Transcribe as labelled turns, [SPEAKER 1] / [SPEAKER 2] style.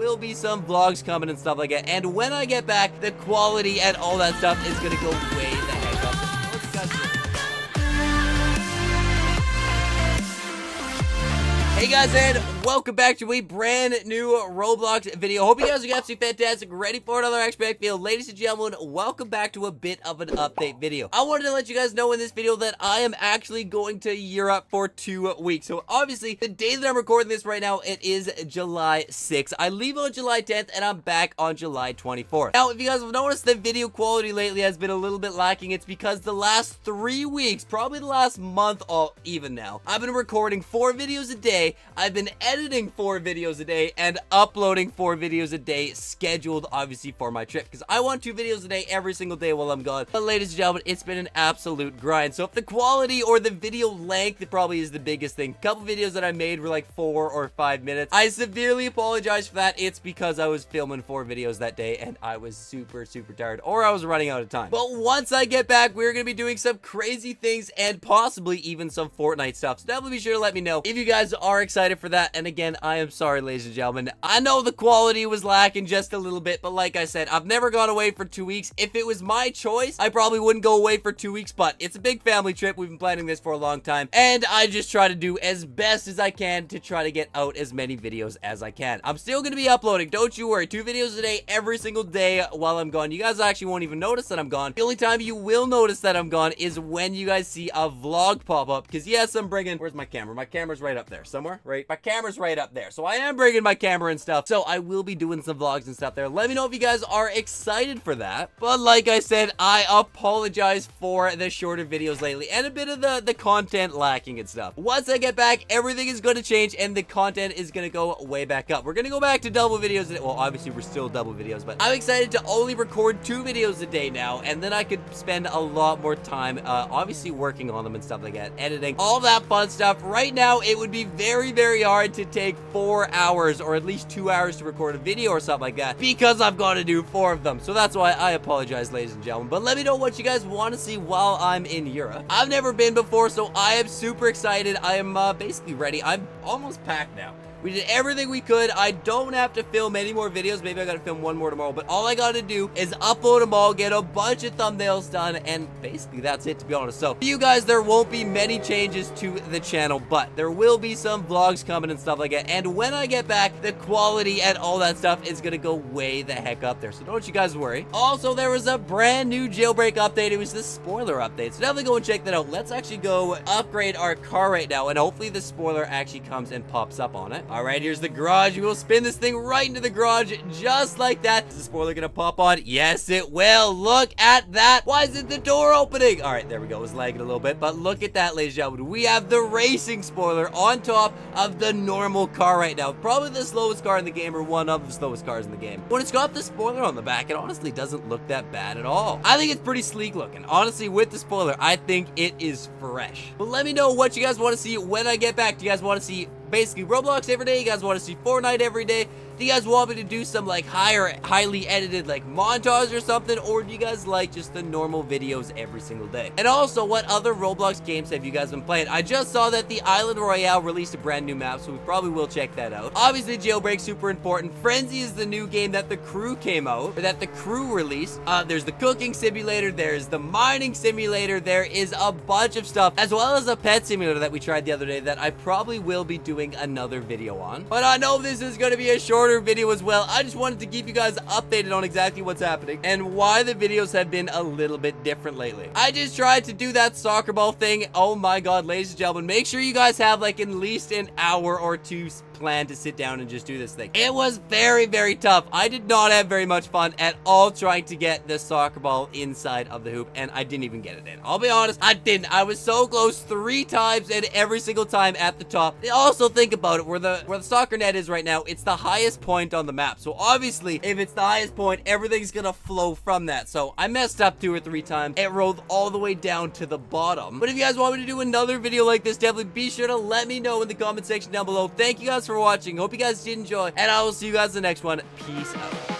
[SPEAKER 1] will be some vlogs coming and stuff like that. And when I get back, the quality and all that stuff is gonna go way the heck up. Hey guys, and welcome back to a brand new Roblox video. Hope you guys are absolutely fantastic, ready for another Packed video. Ladies and gentlemen, welcome back to a bit of an update video. I wanted to let you guys know in this video that I am actually going to Europe for two weeks. So obviously, the day that I'm recording this right now, it is July 6th. I leave on July 10th, and I'm back on July 24th. Now, if you guys have noticed the video quality lately has been a little bit lacking, it's because the last three weeks, probably the last month, or even now, I've been recording four videos a day I've been editing four videos a day and uploading four videos a day scheduled obviously for my trip because I want two videos a day every single day while I'm gone. But ladies and gentlemen, it's been an absolute grind. So if the quality or the video length probably is the biggest thing. Couple videos that I made were like four or five minutes. I severely apologize for that. It's because I was filming four videos that day and I was super, super tired or I was running out of time. But once I get back, we're going to be doing some crazy things and possibly even some Fortnite stuff. So definitely be sure to let me know if you guys are excited for that. And again, I am sorry, ladies and gentlemen. I know the quality was lacking just a little bit, but like I said, I've never gone away for two weeks. If it was my choice, I probably wouldn't go away for two weeks, but it's a big family trip. We've been planning this for a long time, and I just try to do as best as I can to try to get out as many videos as I can. I'm still going to be uploading. Don't you worry. Two videos a day every single day while I'm gone. You guys actually won't even notice that I'm gone. The only time you will notice that I'm gone is when you guys see a vlog pop up, because yes, I'm bringing... Where's my camera? My camera's right up there somewhere right? My camera's right up there. So I am bringing my camera and stuff. So I will be doing some vlogs and stuff there. Let me know if you guys are excited for that. But like I said, I apologize for the shorter videos lately and a bit of the, the content lacking and stuff. Once I get back, everything is going to change and the content is going to go way back up. We're going to go back to double videos. Well, obviously we're still double videos, but I'm excited to only record two videos a day now. And then I could spend a lot more time, uh, obviously working on them and stuff like that, editing, all that fun stuff. Right now, it would be very, very hard to take four hours or at least two hours to record a video or something like that because I've got to do four of them. So that's why I apologize, ladies and gentlemen. But let me know what you guys want to see while I'm in Europe. I've never been before, so I am super excited. I am uh, basically ready. I'm almost packed now. We did everything we could. I don't have to film any more videos. Maybe I gotta film one more tomorrow. But all I gotta do is upload them all, get a bunch of thumbnails done, and basically that's it, to be honest. So, for you guys, there won't be many changes to the channel, but there will be some vlogs coming and stuff like that. And when I get back, the quality and all that stuff is gonna go way the heck up there. So don't you guys worry. Also, there was a brand new jailbreak update. It was the spoiler update. So definitely go and check that out. Let's actually go upgrade our car right now, and hopefully the spoiler actually comes and pops up on it. All right, here's the garage. We will spin this thing right into the garage just like that. Is the spoiler gonna pop on? Yes, it will. Look at that. Why isn't the door opening? All right, there we go. It was lagging a little bit, but look at that, ladies and gentlemen. We have the racing spoiler on top of the normal car right now. Probably the slowest car in the game or one of the slowest cars in the game. When it's got the spoiler on the back, it honestly doesn't look that bad at all. I think it's pretty sleek looking. Honestly, with the spoiler, I think it is fresh. But let me know what you guys want to see when I get back. Do you guys want to see basically Roblox every day. You guys want to see Fortnite every day. Do you guys want me to do some like higher, highly edited like montage or something? Or do you guys like just the normal videos every single day? And also, what other Roblox games have you guys been playing? I just saw that the Island Royale released a brand new map, so we probably will check that out. Obviously, Jailbreak, super important. Frenzy is the new game that the crew came out, or that the crew released. Uh, there's the cooking simulator, there's the mining simulator, there is a bunch of stuff, as well as a pet simulator that we tried the other day that I probably will be doing another video on. But I know this is going to be a shorter shorter video as well. I just wanted to keep you guys updated on exactly what's happening and why the videos have been a little bit different lately. I just tried to do that soccer ball thing. Oh my god, ladies and gentlemen, make sure you guys have like at least an hour or two plan to sit down and just do this thing. It was very, very tough. I did not have very much fun at all trying to get the soccer ball inside of the hoop, and I didn't even get it in. I'll be honest, I didn't. I was so close three times, and every single time at the top. They also, think about it. Where the where the soccer net is right now, it's the highest point on the map. So obviously, if it's the highest point, everything's gonna flow from that. So I messed up two or three times. It rolled all the way down to the bottom. But if you guys want me to do another video like this, definitely be sure to let me know in the comment section down below. Thank you guys for watching. Hope you guys did enjoy, and I will see you guys in the next one. Peace out.